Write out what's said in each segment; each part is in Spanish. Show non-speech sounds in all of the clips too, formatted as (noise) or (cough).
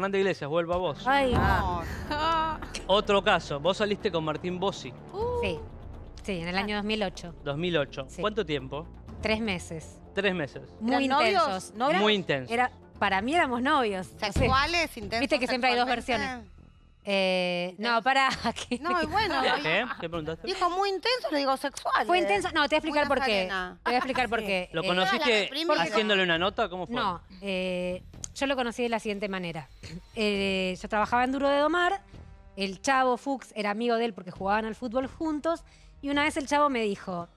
Fernanda Iglesias, vuelvo a vos. Ay, (laughs) Otro caso, vos saliste con Martín Bossi, sí. Sí, en el año 2008. 2008. Sí. ¿Cuánto tiempo? Tres meses. Tres meses. Muy intensos. ¿Novios? Muy intenso. Era, para mí éramos novios. no sé. ¿Sexuales, intensos Viste que siempre hay dos sexualmente? Eh, no, para. (laughs) que- No, y bueno, ¿Qué? ¿Qué preguntaste? dijo muy intenso, le digo sexual. Fue intenso. No, te voy a explicar por qué. Te voy a explicar por qué. ¿Lo Eh, conociste reprimida. haciéndole una nota? ¿Cómo fue? No, eh, yo lo conocí de la siguiente manera. Eh, yo trabajaba en Duro de Domar, el chavo Fuchs era amigo de él porque jugaban al fútbol juntos, y una vez el chavo me dijo,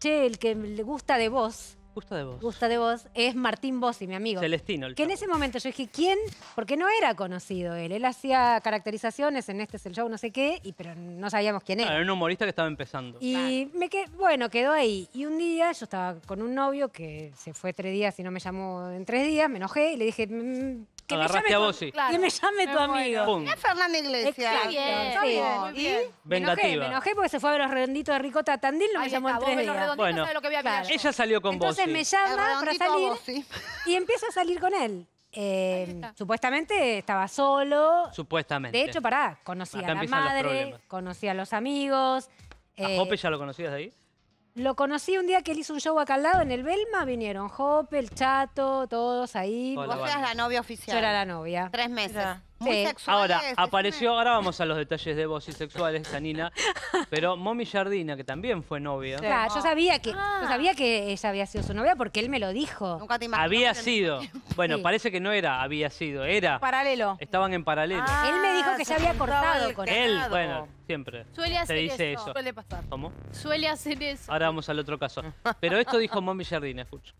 che, el que le gusta de vos, Gusta de vos. gusta de vos, es Martín Bossi, mi amigo. Celestino. el Que en chavo. ese momento yo dije, ¿quién? Porque no era conocido él. Él hacía caracterizaciones en este es el show, no sé qué, y, pero no sabíamos quién Claro, era. era un humorista que estaba empezando. Y me quedé, bueno, quedó ahí. Y un día yo estaba con un novio que se fue tres días y no me llamó en tres días, me enojé y le dije, "Mm, que me Agarraste llame a tu- Bossi. Claro. Que me llame tu Me amigo. Pum. Es Fernanda Iglesias. Exacto, bien, sí. bien. Me enojé, Vengativa. me enojé porque se fue a ver los redonditos de Ricota a Tandil, no me llamó está, en vos tres ves los días. redonditos, Bueno. sabés lo que voy a mirar Claro. yo. Ella salió con Entonces Bossi. me llama para redondito a salir vos, sí. y empiezo a salir con él. Eh, está. supuestamente estaba solo. Supuestamente. De hecho, pará, conocí Acá a la empiezan los madre, problemas. conocí a los amigos. ¿A eh, Jope ya lo conocías de ahí? Lo conocí un día que él hizo un show acá al lado en el Belma, vinieron Jope, el Chato, todos ahí. Hola. Vos eras la novia oficial. Yo era la novia. Tres meses. Muy Sí. sexuales. Ahora, apareció, ahora vamos a los detalles de Bossi sexuales, Janina. (laughs) Pero Momi Jardina, que también fue novia, Claro, yo sabía que, Ah. yo sabía que ella había sido su novia porque él me lo dijo. Nunca te imaginé. había sido. Bueno, Sí. parece que no era, había sido, era. Paralelo. Estaban en paralelo. Ah, Él me dijo que se ya había cortado con Él, ganado. bueno, siempre. Suele Se hacer dice eso. eso. Suele pasar. ¿Cómo? Suele hacer eso. Ahora vamos al otro caso. Pero esto dijo Momi Jardina, escucha.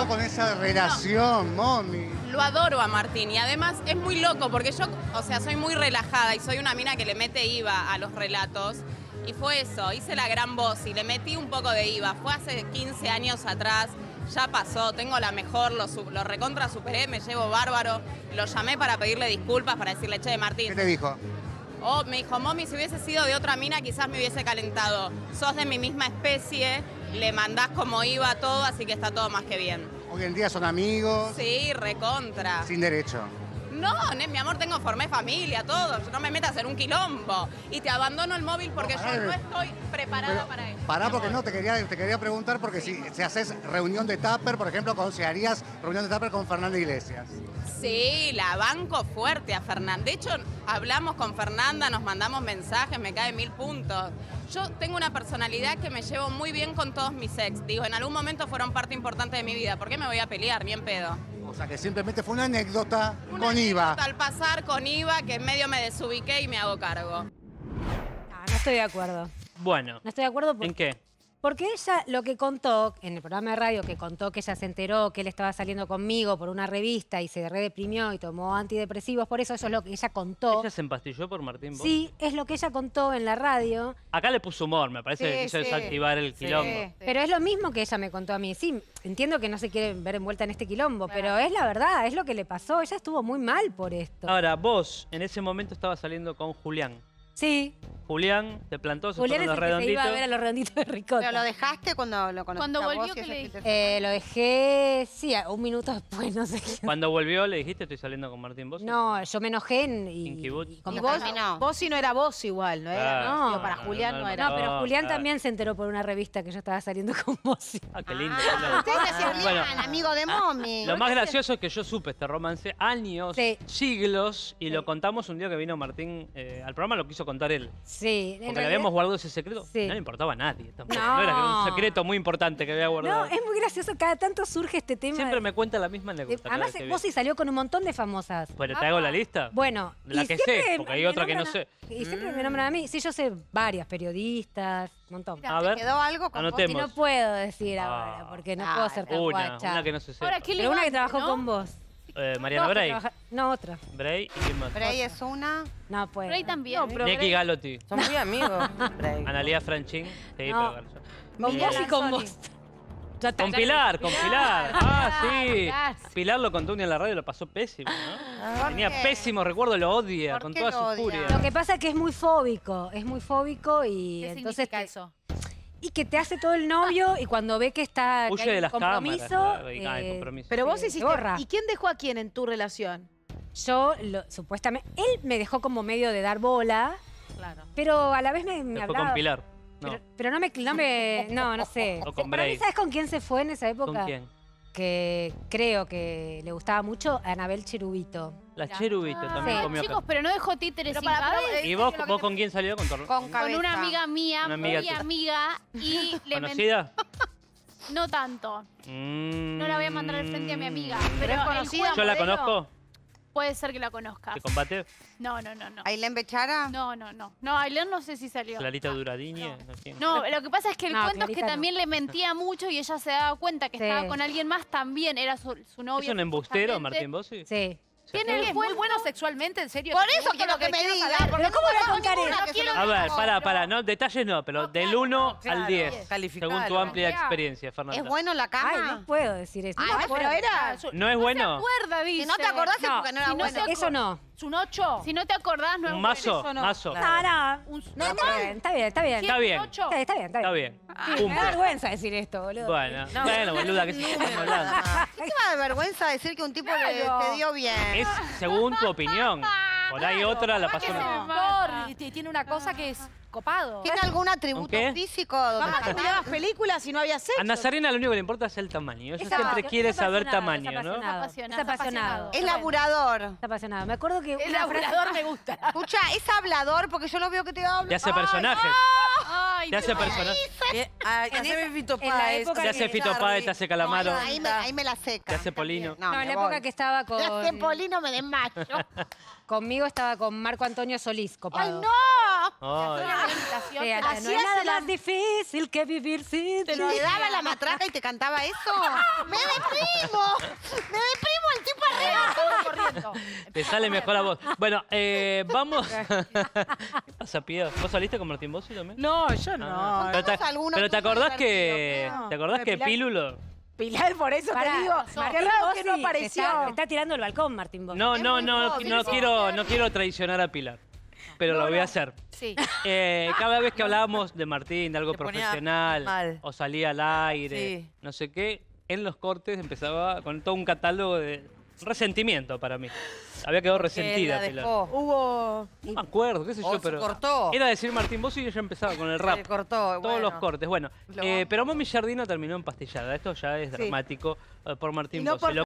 Pasó con esa relación, mami? Lo adoro a Martín y además es muy loco porque yo, o sea, soy muy relajada y soy una mina que le mete IVA a los relatos. Y fue eso, hice la gran voz y le metí un poco de IVA. Fue hace 15 años atrás, ya pasó, tengo la mejor, lo, lo recontra superé, me llevo bárbaro. Lo llamé para pedirle disculpas, para decirle, che, ¿Qué Martín. te dijo? Oh, me dijo, Momi, si hubiese sido de otra mina, quizás me hubiese calentado. Sos de mi misma especie, le mandás como IVA todo, así que está todo más que bien. Hoy en día son amigos, Sí, recontra. sin derecho. No, mi amor, tengo, formé familia, todo. No me metas en un quilombo. Y te abandono el móvil porque No, yo no estoy preparada Pero para eso. pará porque no, te quería, te quería preguntar porque si, si haces reunión de tupper, por ejemplo, con, si harías reunión de tupper con Fernanda Iglesias. Sí, la banco fuerte a Fernanda. De hecho, hablamos con Fernanda, nos mandamos mensajes, me cae mil puntos. Yo tengo una personalidad que me llevo muy bien con todos mis ex. Digo, en algún momento fueron parte importante de mi vida. ¿Por qué me voy a pelear? Bien pedo. O sea que simplemente fue una anécdota Una con IVA. anécdota Al pasar con IVA, que en medio me desubiqué y me hago cargo. No, no estoy de acuerdo. Bueno, No estoy de acuerdo ¿en qué? Porque ella lo que contó en el programa de radio, que contó que ella se enteró que él estaba saliendo conmigo por una revista y se redeprimió y tomó antidepresivos, por eso eso es lo que ella contó. ¿Ella se empastilló por Martín? Sí, es lo que ella contó en la radio, Acá le puso humor, me parece Sí, que quiso sí. desactivar el Sí. quilombo. pero es lo mismo que ella me contó a mí. Sí, entiendo que no se quiere ver envuelta en este quilombo, pero es la verdad, es lo que le pasó. Ella estuvo muy mal por esto. Ahora, vos en ese momento estabas saliendo con Julián. Sí, Julián te plantó, se Julián es el los que se iba a ver a los redonditos de ricota. Pero lo dejaste cuando lo conociste Cuando a vos volvió, y ¿qué le que te- Eh, lo dejé, sí, a- un minuto después, no sé qué. Cuando volvió le dijiste estoy saliendo con Martín Bossi. No, yo me enojé en- y, Boots. y como Y que- vos, terminó. vos sí no era vos igual, ¿no era? Claro. Digo, para No, Julián no, no, no, era. No, pero No, Julián claro. también se enteró por una revista que yo estaba saliendo con vos. Ah, qué lindo. Ah, claro. ustedes se hacían Bueno. amigo de Momi. Lo más gracioso es que yo supe este romance años, Sí. siglos, y Sí. lo contamos un día que vino Martín eh, al programa, lo quiso contar él. Sí, Porque le realidad- habíamos guardado ese secreto. Sí. No le importaba a nadie tampoco. No. No. era un secreto muy importante que había guardado. No, es muy gracioso, cada tanto surge este tema. Siempre de- me cuenta la misma anécdota. cada además, vos sí salió con un montón de famosas. Pero te hago la lista. Bueno, la que siempre sé, porque hay otra que no sé. Y siempre me nombran a mí. Sí, yo sé varias, periodistas, un montón. A ver, ¿Quedó algo con vos? Y no puedo decir Ah. ahora, porque no Ah, puedo ser tan Una, guacha. una que no se sepa. Ahora, ¿qué Pero una que trabajó con vos. Eh, Mariana que Bray. trabaja- No, otra. Bray y quién más. Bray es una. No puedo. Bray también. No, pero- Nicky Galotti. Son muy (laughs) amigos. Bray. Analia Franchín. Sí, No. pero- Con vos y con vos. Ya está, Con ya- Pilar, con Pilar. Ah, sí. Pilar. Pilar lo contó un día en la radio y lo pasó pésimo, ¿no? ¿Por Tenía qué? pésimo recuerdo, lo odia ¿Por con qué toda lo su odia? furia. Lo que pasa es que es muy fóbico, es muy fóbico y ¿Qué entonces... significa eso? Y que te hace todo el novio y cuando ve que está que Huye hay de las compromiso, cámaras. eh, compromiso. Pero vos hiciste. borra. ¿Y quién dejó a quién en tu relación? yo lo- supuestamente él me dejó como medio de dar bola, Claro. pero a la vez me, me hablaba. con Pilar. No. Pero, pero no me, no me, no, no sé. O con Para mí, Bray. ¿Sabes con quién se fue en esa época? ¿Con quién? Que creo que le gustaba mucho a Anabel Cherubito. La Cherubito también Sí. comió Chicos, pero no dejó títeres sin cabeza. ¿Y vos, vos con quién salió? Con, tu- Con una amiga mía, Una amiga muy tuya. amiga, y (laughs) le ¿Conocida? No tanto. No la voy a mandar al frente a mi amiga. Pero es conocida, ¿Yo la conozco? Puede ser que la conozcas. ¿De combate? No, no, no, no. ¿Ailén Bechara? No, no, no. No, Ailén no sé si salió. ¿Clarita Duradiñe? No. lo que pasa es que el No, cuento es que también le mentía mucho y ella se daba cuenta que Sí. estaba con alguien más, también era su, su novio. ¿Es un embustero. Martín Bossi? Sí. Tiene es muy bueno sexualmente, en serio. Por eso quiero quiero que me diga. Pero ¿cómo no No que quiero- se lo A ver, para, para, no, detalles no, pero del 1 Claro, al 10, calificalo. según tu amplia experiencia, Fernanda. ¿Es bueno la Ay, cama? no puedo decir esto. Ay, No pero era ¿No es bueno? acuerda, dice. Si no te acordás es No, porque no era no bueno. se Eso no. ¿Es un 8? Si no te acordás, no es ¿Un mazo? eso no. Mazo. No, no. Un- No, está bien, está bien, está bien. Está bien. ocho? Está bien, está bien. Está bien. Me da vergüenza decir esto, boludo. Bueno, No, bueno, boluda, que se estamos hablando. (laughs) ¿Qué te va de vergüenza decir que un tipo le- Claro. te dio bien? Es según tu opinión. (laughs) Por ahí otra la pasó. No. tiene una cosa que es copado. ¿Tiene algún atributo qué? físico? donde Mamá, que mirabas películas y no había sexo. A Nazarena lo único que le importa es el tamaño. Ella siempre quiere saber tamaño, ¿no? apasionado, Apasionado, Está apasionado. Es laburador. Está apasionado. Me acuerdo que El laburador me gusta. (laughs) Escucha, es hablador porque yo lo veo que te habla. Te hace personajes. Ay, Te hace ay, haceme esa- Fito Páez, Te hace Fito Páez, te hace Calamaro. Ahí me, ahí me la seca. Te hace Polino. No, en la época que estaba Te hace con. Polino me desmayo. (laughs) Conmigo estaba con Marco Antonio Solís, ¡Ay, copado. no! Ay. Sí, Te hasta no hay nada más difícil que vivir sin ¿Te ti. lo daba la matraca y te cantaba eso? (laughs) ¡Me deprimo! ¡Me deprimo el tipo arriba! corriendo. Te sale mejor la voz. Bueno, eh, vamos. (laughs) ¿Qué pasa, Pía? ¿Vos saliste con Martín Bossi también? No, yo Ah. no. Pero te, alguno pero te tuyo acordás que. ¿Te acordás No, que Pílulo? Pilar, por eso Pará, te digo. Martín Qué raro que no apareció. Está, está tirando el balcón, Martín Bossi. No, Es no, no, no es quiero, no quiero traicionar a Pilar. Pero lo voy a hacer. Sí. (laughs) Eh, cada vez que (laughs) hablábamos de Martín, de algo profesional, o salía al aire, Sí. no sé qué, en los cortes empezaba con todo un catálogo de resentimiento para mí. Había quedado Que resentida la Pilar. dejó. Hubo. No me acuerdo, qué sé O yo, se pero. cortó. Era decir Martín Bossi y ella empezaba con el rap. Se cortó. Todos bueno. los cortes. Bueno, Lo eh, pero Mami Jardino terminó empastillada. Esto ya es Sí. dramático eh, por Martín Y no Bossi. por Lo